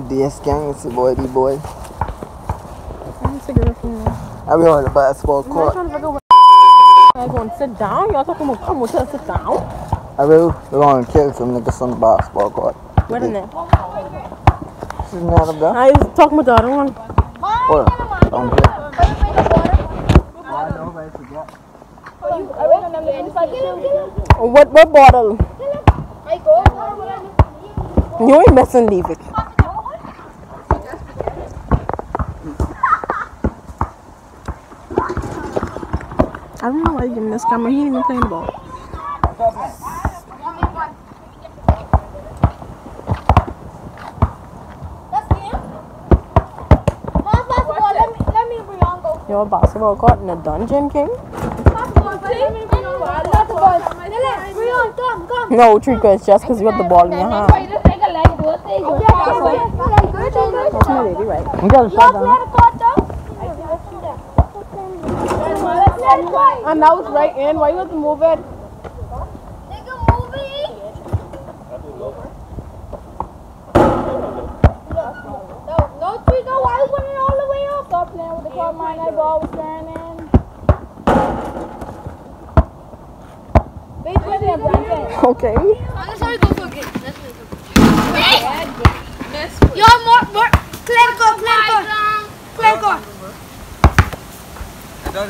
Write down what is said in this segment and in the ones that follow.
good day, gang. It's your boy, D boy. I'm. I be on the basketball I'm court. trying to figure out what I go and sit down. Y'all talking about come hotel sit down. I will. We're gonna kill some niggas on the basketball court. Where the name? She's not up there. I was talking about the other one. Or, don't play. What what bottle? You ain't messing leave it. I don't know why you giving this camera. He ain't even playing the ball. You're a basketball court in a dungeon, King? No, Trika, it's just because you got the ball in your hand. That's my lady, right? You got a shot down. And that was right in. Why you have to move it? Nigga, move it. No, no, you know why you went it all the way up? Stop playing with the car, mine, I ball was. Wait, wait, Brandon. Okay. Yo, more, more. Clear go, clear go. Clear go. Oh,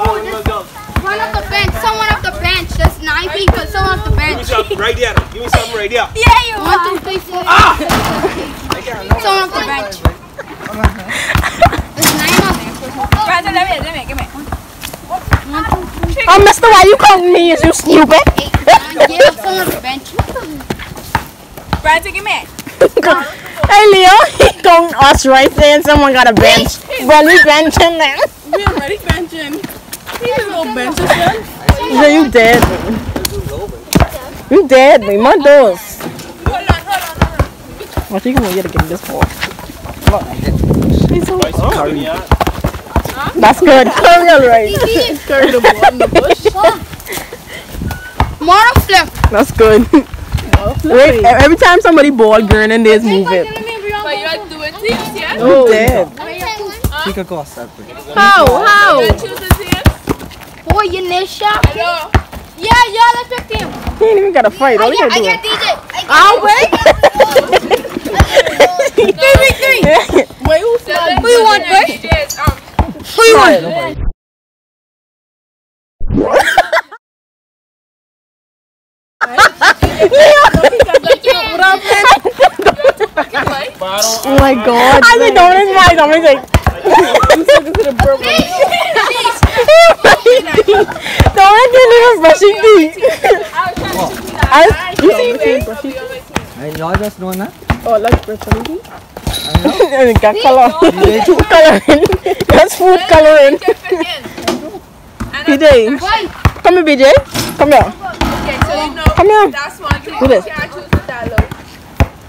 oh, just one off the bench. Someone off the bench. There's nine people. Someone off the bench. something right there. Give me something right there. Yeah, you One, two, three, four. Someone off the bench. There's nine of them. One, two, three, Oh, mister, why you calling me? Is you stupid? eight, nine. Yeah, someone off the bench. Hey, Leo, he going us right there and someone got a bench. Well, we benching them. We already benching. He's a little bench again. Yeah, you dead me. You dead me. My doors. What you gonna get to get this for? Curry. That's good. Curry alright. Carry the ball in the bush. More flip. That's good. Wait, every time somebody ball grinning, there's move it. But you have to do it teams, yeah? You dead. Take a course that way. How? How? You choose the teams? Boy, you need. Hello. Yeah, yeah, let's pick team. He ain't even got to fight. All I he get, gotta I do get. DJ. I get I'll wait. Three, three, three. Wait, who's that? Who you want, boy? Yes, um, Who you want? Oh my god. I said, don't invite. Dominic's like, Dominic didn't even brushing teeth. I, you see me brushing teeth? And y'all just doing that? Oh, like brushing teeth? And it got color. Food coloring. That's food coloring. BJ, come here, BJ. Come here. Come here. that's one. You Do this. can't choose the dialogue.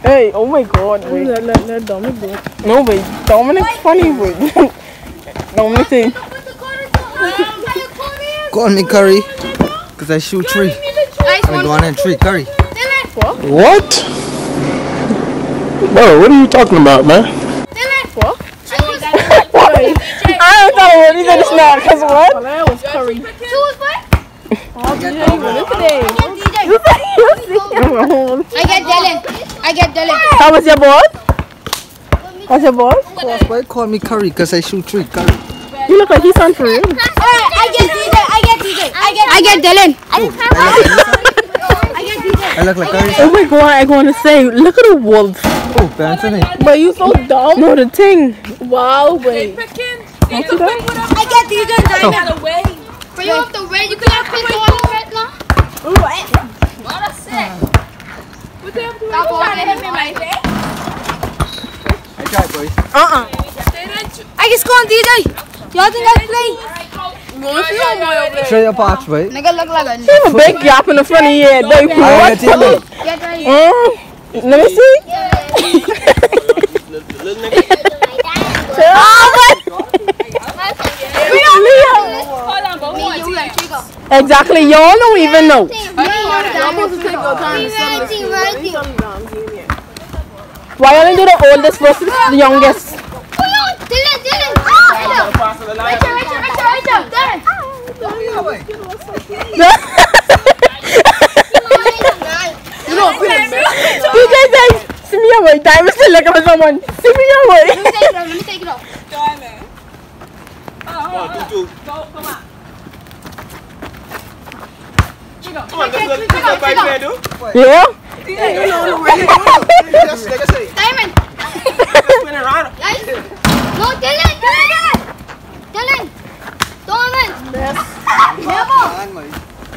Hey, oh my god. Wait. Let, let, let Dominic do it. No, wait. Dominic's funny, wait. Dominic say, Call me Curry. Cause I shoot three. Nice I one. go on and three Curry. What? Bro, what are you talking about, man? What? I don't know what he said it's not, cause what? That was curry. Choose, boy. Oh, BJ, look at it. I get Dylan. I get Dylan. How was your ball? What's your ball? Course, why call me Curry? Cause I shoot three Curry. You look like he's on for real. Alright, I get DJ. I get DJ. I get. I get Dylan. I get DJ. I look like Curry. Oh my god, I want to say, look at the wolf. Oh, bouncing it. But you so dumb. No, the thing. Wow, wait. Picking. They can pick whatever. I get DJ. You gotta wait. For you off the red, you can't pick on the red now. What What a sick. What they have to do? Stop all trying to that. hit me, my face? I try, boys. Uh-uh. They didn't choose. I just go on DJ. Y'all think I play? Go your boy over there. Show your parts, boy. Nigga look like a You a big gap in the front of your head. They I you, boy. Get right. Oh, Let me see. The little nigga. Oh, what? Leo. Hold on, but who wants you to like, here. Exactly. Y'all don't even know. Why y'all didn't do the oldest versus the youngest? Dylan, Dylan. Pass the line. Rachel, Rachel, Rachel, Rachel. Dylan. DJ says, see me away. Time is still looking for someone. See me away. Let me take it off. Let me take it off. Diamond. One, two, two. Go, come on. Come on, let's go. Let's go fight fair, dude. Yeah? Let's take a say. Diamond. Let's spin it around. Guys. No, Dylan. Dylan. Dylan. Donovan. Never.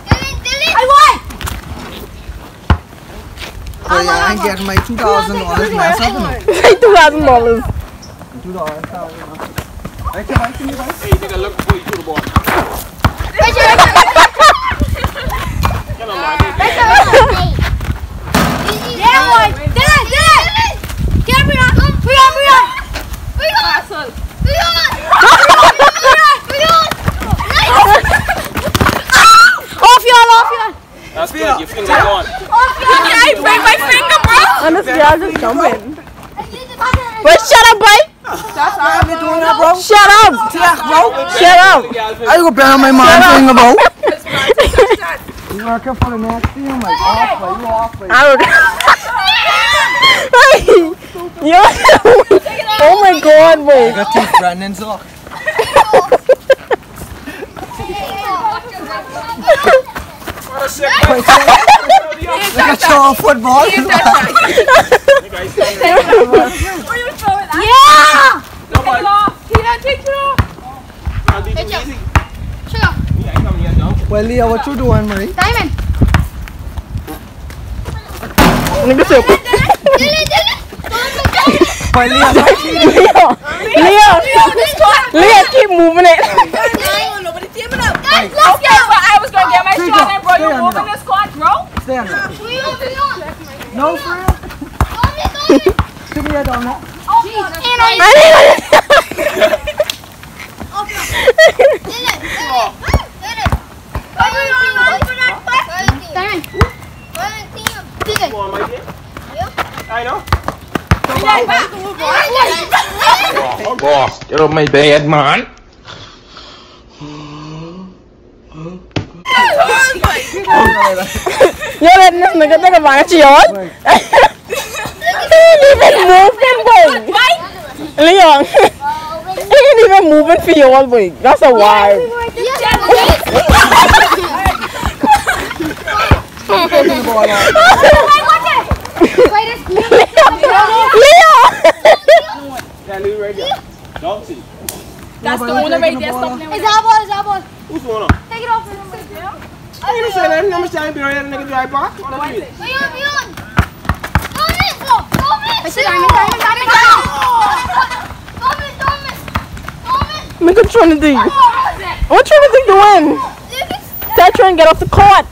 Dylan, Dylan. I won. So yeah, I ain't getting my two thousand dollars mess up. no. Say two thousand dollars. Two dollars. I can buy you guys. Hey, take a look before you shoot the ball. Rachel, Rachel, Rachel. Come on, man. Rachel, Rachel. Yeah, boy. Dylan, Dylan. Get up, Brian. Brian, Brian. Brian. Brian. Brian. Off y'all, off y'all. That's good. Your finger gone. I break my finger, bro. And this girl just jumping. Wait, But shut up, boy. I'm doing that, bro. Shut up. Shut up. I go bear my mom's finger, bro. You working for the next team? I'm like, off, but you off, but I would. Yo. Oh my god, boy. got two Brandon's off. What a sick Like a show of football. Where you throw it at? Yeah. No, Take it off. Tina, take it off. I'll be too Rachel. easy. Sugar. Yeah, I come here, dog. Well, Leah, what you doing, Marie? Diamond. Nigga say, Dylan, Dylan. Well, Leah, Leah, Leah, Leah, keep moving it. Nobody up. Guys, let's Okay, go. but I was gonna get my shot in, bro. You moving this squad, bro? stand on, we. No, for real? On it, on it. Give me a donut. And on I it. didn't- Dylan. Dylan. Diamond. Diamond. Come on, my dear. I know. Boss, you're my bad man. Yo, let this nigga take advantage of y'all. He ain't even moving, boy. Leon, he ain't even moving for y'all, boy. That's a wild. Leon! Yeah, leave it right there. That's the owner right there. Stop playing It's our ball, it's our ball. Who's going on? Take it off. I ain't say that. I'm trying to be right here, nigga drive back. What I mean? We on, we on. Go in, go, go in. I said diamond, diamond, diamond, diamond. Go in, go in. Go in. Nigga trying to do. What trying to think to win? Try trying to get off the court.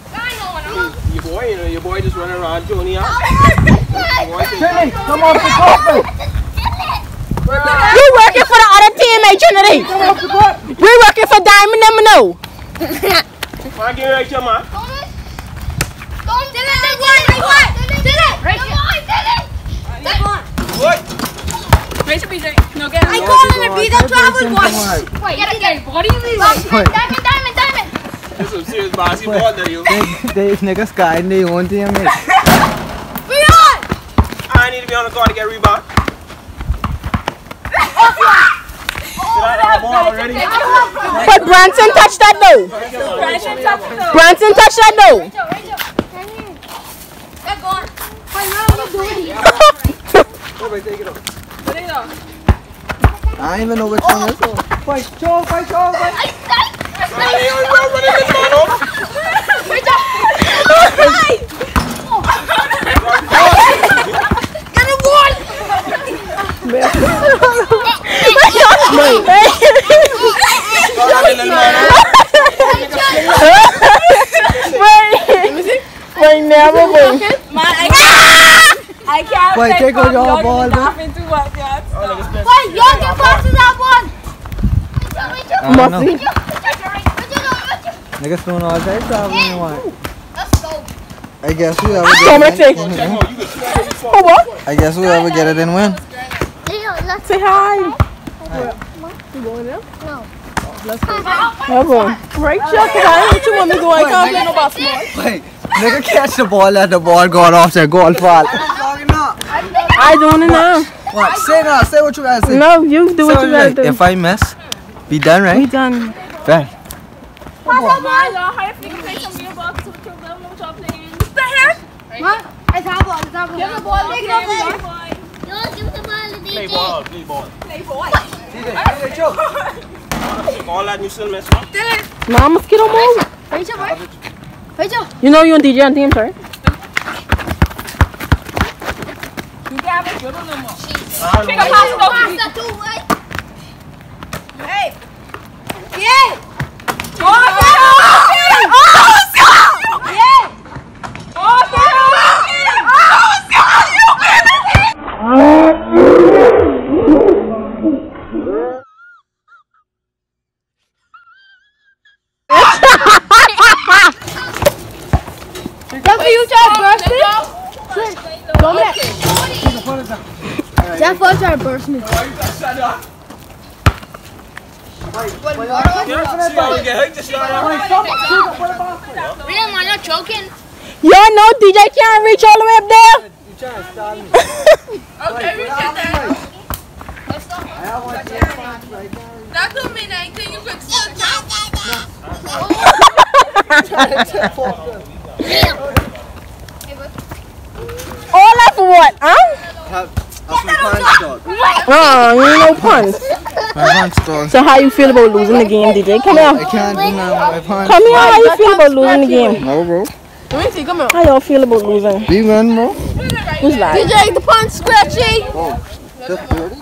Your boy, you know, your boy just running around Joni out. Your boy think- Hey, come off the court, man. You working for the other team, eh, Trinity? We working for Diamond Number No. Man, give me right here, man. Come? Rachel BJ. No, get I call him a bigger travel boy. Come Wait, get it, get it. What do you mean? Diamond, diamond, diamond. This is some serious basketball there, you. on. They, niggas guiding their own team, mate. We on. I need to be on the court to get rebound. Off you. Did I have the ball already? But Branson touched that though. Rachel, touch it though. Branson touched that though. Rachel, Rachel. Come here. Get gone. Wait, what are you doing? Put it on. I don't even know which one is. Fight, Joe, fight, Joe, fight. I said. Man, they always run running this man up. Get a ball. Run running this man up. Wait, wait, wait. Man, I. Wait, much, yeah. Oh, nigga, spin. Wait, y'all get passes that one. Rachel, Rachel. I don't know. Muffy. Rachel, Rachel, Rachel, Rachel. Niggas doing all day traveling. What? Let's go. I guess whoever Dominic, say, get it, oh, what? I guess whoever get it in win. Leo, let's Say hi. no. I'm going. Right, Chuck, I what you want me to do. I can't play no basketball. Wait, nigga catch the ball, let the ball go off the goal fall. I don't know. What? Say now, say what you gotta say. No, you do what Say you what gotta you do. If I miss, be done, right? Be done. Bet. Milo, how if you can play some real ball to kill them when you're playing? The hair? It's our ball. It's our ball. Give the ball to Take him, it young away. boy. Yo, give the ball to DJ. Play ball, play ball. Play boy. All that you still mess up. Nah, mosquito move. Rachel, right? Rachel. You know you and DJ on team, sorry. You can have a dribble no more. I Pick know. a pass it the two, right? Hey. Yeah. Oh, Yeah. That's for you, Chad Bursting. Dominic. That first try to burst me. Yeah, see how we get hurt just like that. Really, man, you're choking. Y'all know DJ can't reach all the way up there. Okay, we get there. That don't mean anything. You could still jump. All that for what, huh? That's my punch dog. Oh, you ain't no punch. My punch dog. So how you feel about losing the game, DJ? Come I can't do nothing with my punch. Come here, how you feel about losing the game? No, bro. Let me see, come here. How y'all feel about losing? We win, bro. Who's that? DJ, the punch scratchy. Just do it.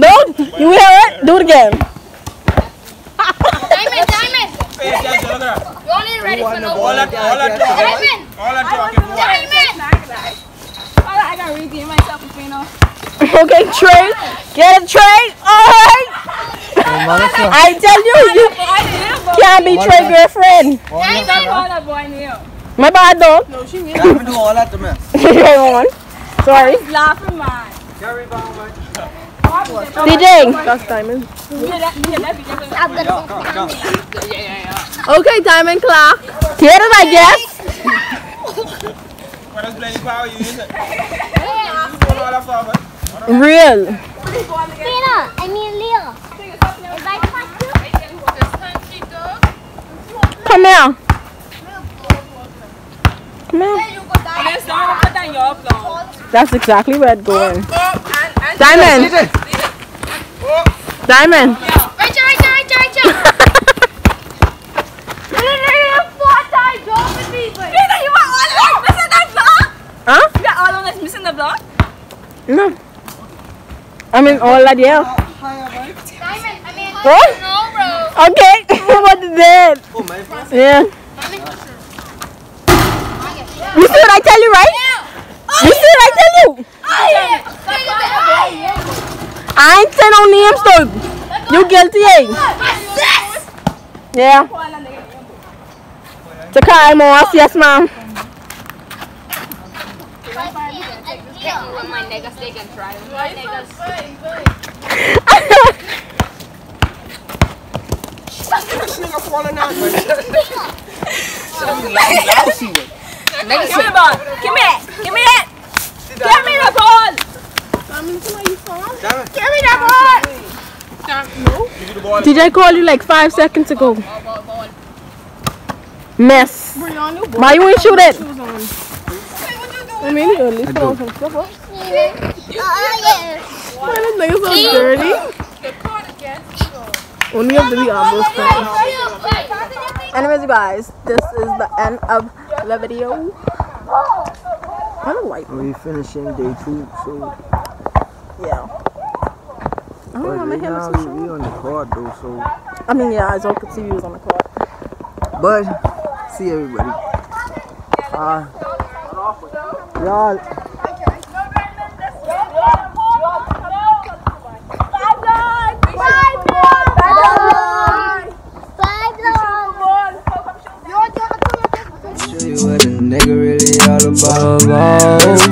Don't. You hear it? Do it again. Diamond, Diamond. Pay attention, look at that. You're only ready for no All that, all that talking. Diamond. All that talking. Diamond. I gotta redeem myself if you know. Okay, Trey. Get it, Trey. All right. motherfucker. I tell you, you can't be Trey girlfriend. Don't call that boy name. My bad, dog. Can't do all that to me. Hang on. Sorry. Laughing man. Carry on, man. DJ. That's Diamond. Yeah, that, yeah, that be different. I'm gonna Okay, Diamond Clark. Here it, I guess. When that's power, you use it. All that for, man. Real. Peter, I mean Leo. If I punch you, Come here. Come here. Next time I put that in your upload. That's exactly where it's going. And, and Diamond. Diamond. Rachel, Rachel, Rachel, Rachel. Peter, you were all like missing that block. Huh? You got all of us missing the block. No. I mean, all that, yeah. I mean, What? no, bro. Okay. what is that? Yeah. You see what I tell you, right? You see what I tell you? I ain't say no names though. You guilty, eh? Yeah. Takai Moss, yes ma'am. My niggas, they can try. My This nigga falling out, man. Give me the ball. Give me that. Give me that. Give me the ball. Give me that ball. Give you ball. Did I call you like five seconds ago? Mess. Why you ain't shoot it? I mean, you at least put on some stuff. up. Why this nigga so dirty? Only have to be on those friends. Anyways, you guys, this is the end of the video. I don't like We finishing day two, so yeah. I don't know, my right hair now looks so we, we on the court though, so I mean, yeah, as all could see, we was on the court. but see everybody. Uh, off with. Yeah.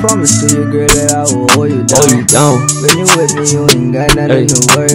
Promise to you, girl, that I will hold you down. When you with me, you ain't got nothing to worry